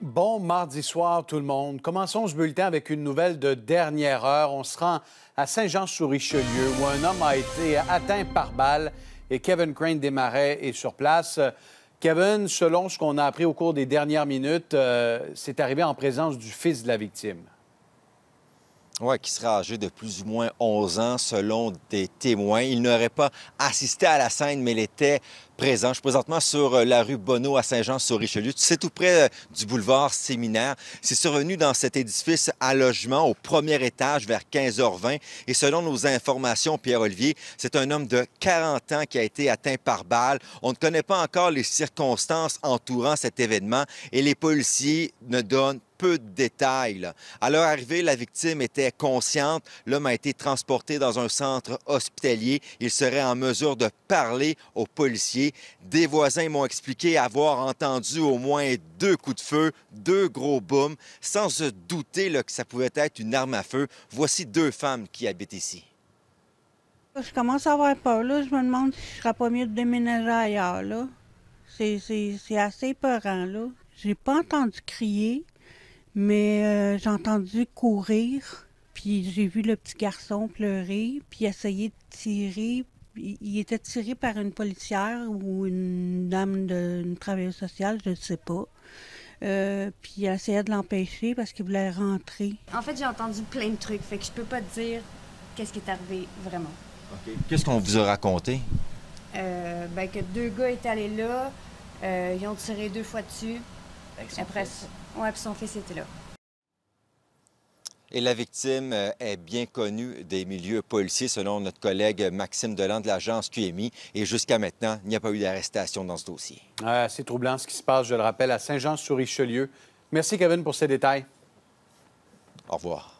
Bon mardi soir, tout le monde. Commençons ce bulletin avec une nouvelle de dernière heure. On se rend à Saint-Jean-sur-Richelieu, où un homme a été atteint par balle et Kevin Crane Desmarais est sur place. Kevin, selon ce qu'on a appris au cours des dernières minutes, euh, c'est arrivé en présence du fils de la victime. Oui, qui sera âgé de plus ou moins 11 ans selon des témoins. Il n'aurait pas assisté à la scène, mais il était présent. Je suis présentement sur euh, la rue Bonneau à Saint-Jean-sur-Richelieu. C'est tout près euh, du boulevard Séminaire. C'est survenu dans cet édifice à logement au premier étage vers 15h20. Et selon nos informations, Pierre-Olivier, c'est un homme de 40 ans qui a été atteint par balle. On ne connaît pas encore les circonstances entourant cet événement et les policiers ne donnent peu de détails. À leur arrivée, la victime était consciente. L'homme a été transporté dans un centre hospitalier. Il serait en mesure de parler aux policiers. Des voisins m'ont expliqué avoir entendu au moins deux coups de feu, deux gros booms, sans se douter que ça pouvait être une arme à feu. Voici deux femmes qui habitent ici. Je commence à avoir peur. Là. Je me demande si je ne serais pas mieux de déménager ailleurs. C'est, assez peurant. Là. J'ai pas entendu crier. Mais euh, j'ai entendu courir, puis j'ai vu le petit garçon pleurer, puis essayer de tirer. Il était tiré par une policière ou une dame d'une travailleuse sociale, je ne sais pas. Euh, puis il essayait de l'empêcher parce qu'il voulait rentrer. En fait, j'ai entendu plein de trucs, fait que je peux pas te dire qu'est-ce qui est arrivé vraiment. Qu'est-ce qu'on vous a raconté? Euh, ben, que deux gars étaient allés là, ils ont tiré deux fois dessus. Après, oui, puis son fils était là. Et la victime euh, est bien connue des milieux policiers, selon notre collègue Maxime Deland de l'agence QMI. Et jusqu'à maintenant, il n'y a pas eu d'arrestation dans ce dossier. c'est troublant ce qui se passe, je le rappelle, à Saint-Jean-sur-Richelieu. Merci, Kevin, pour ces détails. Au revoir.